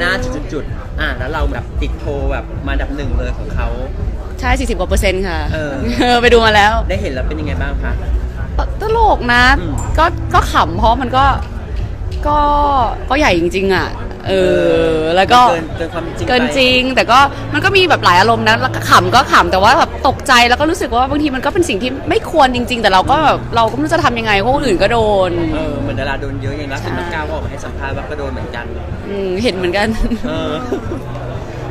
หน้าจุดๆๆอะแล้วเราแบบติดโพลแบบมาอันดับหนึ่งเลยของเขา ใช่ 40 กว่าเปอร์เซ็นต์ค่ะเออ เออไปดูมาแล้ว ได้เห็นแล้วเป็นยังไงบ้างคะ ตตลกนะ อืม ก็ก็ขำเพราะมันก็ก็ก็ใหญ่จริง ๆ อะ เออแล้วก็เกินเกินความจริงเกินจริง แต่ก็มันก็มีแบบหลายอารมณ์นะแล้วก็ขำก็ขำแต่ว่าแบบตกใจแล้วก็รู้สึกว่าบางทีมันก็เป็นสิ่งที่ไม่ควรจริง ๆ แต่เราก็แบบเราก็ไม่รู้จะทำยังไงเพราะคนอื่นก็โดนไปเออเหมือนดาราโดนเยอะอย่างล่าสุดใช่น้องก้าวก็ออกมาให้สัมภาษณ์ว่าก็โดนเหมือนกันอืมเห็นเหมือนกันเออ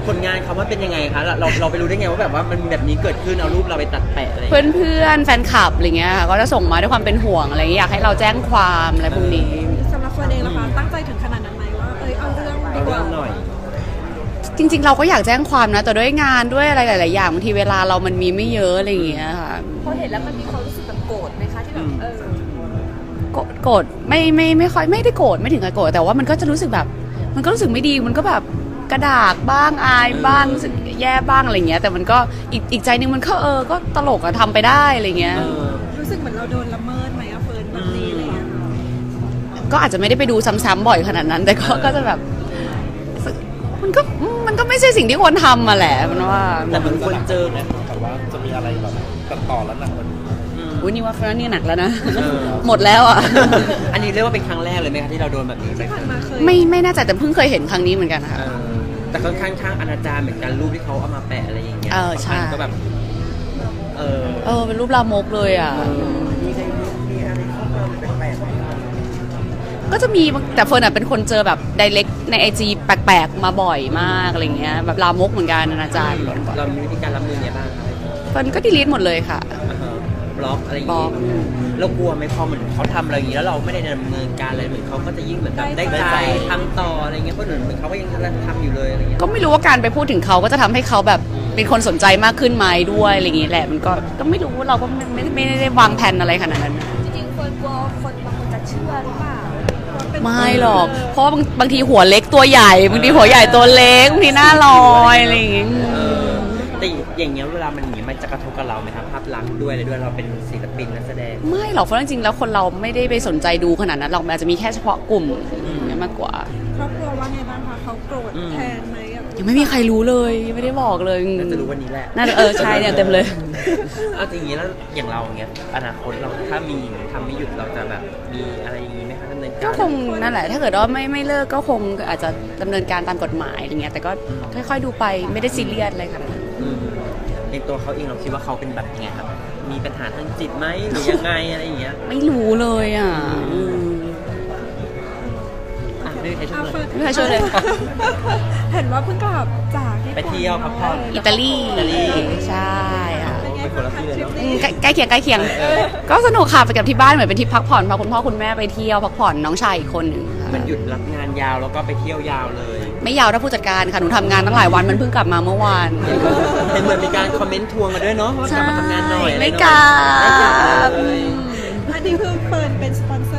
ผลงานเขาว่าเป็นยังไงคะเราเราเราไปรู้ได้ไงว่าแบบว่ามันมีแบบนี้เกิดขึ้นเอารูปเราไปตัดแปะอะไรอย่างเพื่เงี้อยนเพื่อนๆแฟนคลับอะไรเงี้ยค่ะก็จะส่งมาด้วยความเป็นห่วงอะไรเงี้ยอยากให้เราแจ้งความอะไรพวกนี้สำหรับเฟิร์นเองนะคะตั้งใจถึงขนาดนั้นไหมว่า เอ้ยเอาเรื่องดีเอากเรื่ว่าองหน่อยจริง ๆ เราก็อยากแจ้งความนะ แต่ด้วยงานด้วยอะไรหลาย ๆ อย่างบางทีเวลาเรามันมีไม่เยอะอะไรอย่างเงี้ยค่ะพอเห็นแล้วมันมีความรู้สึกแบบโกรธไหมคะที่แบบเออโกรธโกรธไม่ไม่ไม่ค่อยไม่ได้โกรธไม่ถึงกับโกรธแต่ว่ามันก็จะรู้สึกแบบ มันก็รู้สึกไม่ดีมันก็แบบกระดากบ้างอายบ้างรู้สึกแย่บ้างอะไรเงี้ย แต่มันก็อีกอีกใจหนึงมันก็เออก็ตลกอะทำไปได้อะไรเงี้ยเออรู้สึกเหมือนเราโดนละเมิดไหมอะเฟิร์นแบบนี้อะไรเงี้ย ก็อาจจะไม่ได้ไปดูซ้ำๆบ่อยขนาดนั้น แต่ก็เออก็จะแบบมันก็มันก็ไม่ใช่สิ่งที่ควรทำมาแหละมันว่าแต่มันควรเจอนะแต่ว่าจะมีอะไรแบบตัดต่อแล้วหนักกว่านี้อืมอุ้ยนี่ว่าครั้งนี้หนักแล้วนะเออหมดแล้วอะ อันนี้เรียกว่าเป็นครั้งแรกเลยไหมคะที่เราโดนแบบนี้ไปที่ผ่านมาเคยไม่ไม่แน่ใจแต่เพิ่งเคยเห็นครั้งนี้เหมือนกันค่ะเออแต่ค่อนข้างข้างอนาจารเหมือนกันรูปที่เขาเอามาแปะอะไรอย่างเงี้ยเออใช่มันก็แบบเออเออเป็นรูปลามกเลยอะ ก็จะมีบางแต่เฟิร์นอะเป็นคนเจอแบบไดเรกในไอจีแปลกๆ มาบ่อยมากอะไรเงี้ยแบบลามกเหมือนกันอาจารย์เรามีวิธีการรับมือยังไงบ้างคะเฟิร์นก็ delete หมดเลยค่ะอ่าฮะบล็อกอะไรอย่างงี้ บล็อกเรากลัวไหมพอเหมือนเขาทำอะไรอย่างงี้แล้วเราไม่ได้ดำเนินการอะไรเหมือนเขาก็จะยิ่งเหมือนแบบได้ใจทำต่ออะไรเงี้ยเพราะเหมือนเหมือนเขาก็ยังทำอยู่เลยอะไรเงี้ยก็ไม่รู้ว่าการไปพูดถึงเขาก็จะทำให้เขาแบบเป็นคนสนใจมากขึ้นไหมด้วยอะไรอย่างงี้แหละมันก็ก็ไม่รู้เราก็ไม่ไม่ไม่ได้วางแผนอะไรขนาดนั้นจริงๆเฟิร์นกลัวคนบางคนจะเชื่อหรือเปล่าว่าเป็น ไม่หรอก เพราะว่าบางบางทีหัวเล็กตัวใหญ่ บางทีหัวใหญ่ตัวเล็ก บางทีหน้าลอยอะไรอย่างงี้เออแต่อย่างเงี้ยเวลามันอย่างงี้มันจะกระทบกับเราไหมครับภาพลักษณ์ด้วยอะไรด้วยเราเป็นศิลปินนักแสดง ไม่หรอก เพราะจริงๆแล้วคนเราไม่ได้ไปสนใจดูขนาดนั้น เราอาจจะมีแค่เฉพาะกลุ่มมากกว่า ครอบครัวว่าไงบ้างคะเขาโกรธอืมแทนไหมอะ ยังไม่มีใครรู้เลยยังไม่ได้บอกเลย น่าจะรู้วันนี้แหละน่าจะเออใช่เนี่ยเต็มเลย เอาจริงๆแล้วอย่างเราอย่างเงี้ยอนาคตเราถ้ามีทำไม่หยุดเราจะแบบมีอะไรอย่างงี้ไหมคะดำเนินการก็คงนั่นแหละ ถ้าเกิดว่าไม่ไม่เลิกก็คงอาจจะดำเนินการตามกฎหมายอะไรเงี้ยแต่ก็ค่อยๆดูไปไม่ได้ซีเรียสอะไรขนาดนั้นอืมในตัวเขาเองเราคิดว่าเขาเป็นแบบยังไงครับ มีปัญหาทางจิตไหมหรือยังไงอะไรอย่างเงี้ยไม่รู้เลยอะอืมอะไม่มีใครช่วยเอาเลย เฟิร์นไม่เคยช่วยเลย เห็นว่าเพิ่งกลับจากญี่ปุ่นเที่ยวพักผ่อน อิตาลีอิตาลี ใช่ค่ะเป็นไงไปคนละคะที่เลยทริปนี้มใกล้ใกล้เคียงใกล้เคียง ก็สนุกค่ะไปกับที่บ้านเหมือนเป็นทริปพักผ่อนพาคุณพ่อคุณแม่ไปเที่ยวพักผ่อนน้องชายอีกคนหนึ่งค่ะมันหยุดรับงานยาวแล้วก็ไปเที่ยวยาวเลย ไม่ยาวถามผู้จัดการค่ะหนูทำงานตั้งหลายวันมันเพิ่งกลับมาเมื่อวาน เห็นเหมือนมีการคอมเมนต์ทวงมาด้วยเนาะว่ากลับมาทำงานหน่อยอะไรไม่หน่อยกล้าไม่กล้าเลย อันนี้คือเฟิร์นเป็นสปอนเซอร์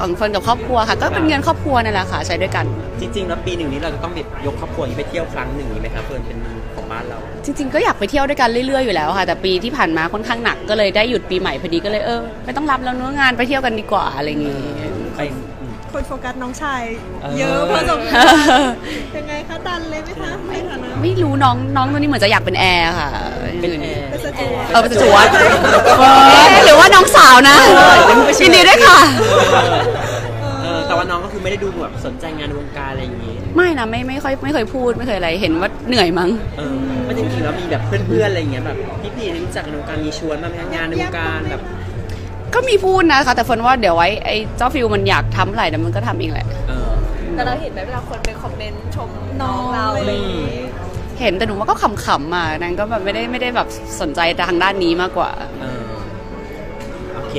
ของเฟิร์นกับครอบครัวค่ะ ก็เป็นเงินครอบครัวนั่นแหละค่ะใช้ด้วยกัน จริงๆแล้วปีหนึ่งนี้เราจะต้องแบบยกครอบครัวอย่างนี้ไปเที่ยวครั้งหนึ่งนี้ไหมครับเพื่อนเป็นของบ้านเรา จริง ๆ ก็อยากไปเที่ยวด้วยกันเรื่อยๆอยู่แล้วค่ะ แต่ปีที่ผ่านมาค่อนข้างหนักก็เลยได้หยุดปีใหม่พอดีก็เลยเออไม่ต้องรับแล้วเนื้อะงานไปเที่ยวกันดีกว่าอะไรอย่างงี้ไปอืม คนโฟกัสน้องชายเออเยอะพอสมควรยังไงคะดันเลยไหมคะในฐานะไม่รู้น้องน้องตัวนี้เหมือนจะอยากเป็นแอร์ค่ะเป็นแอร์เป็นสจวตเออเป็นจวดเอ๊ะหรือว่าน้องสาวนะยินดีด้วยค่ะเออแต่ว่าน้องก็คือไม่ได้ดูแบบสนใจงานในวงการอะไรอย่างงี้ ไม่นะไม่ไม่ค่อยไม่เคยพูดไม่เคยอะไรเห็นว่าเหนื่อยมั้งเออไม่จริงๆแล้วมีแบบเพื่อนๆอะไรอย่างเงี้ยแบบพี่ๆที่รู้จักในวงการมีชวนมาไหมคะงานในวงการแบบ ก็มีพูดนะคะ แต่เฟิร์นว่าเดี๋ยวไว้ไอ้เจ้าฟิลมันอยากทำอะไรเดี๋ยวมันก็ทำเองแหละ เออ แต่เราเห็นไหมเวลาคนไปคอมเมนต์ชมน้องเราอะไรอย่างงี้ เห็นแต่หนูว่าก็ขำๆอะนางก็แบบไม่ได้ไม่ได้แบบสนใจทางด้านนี้มากกว่า เออ โอเค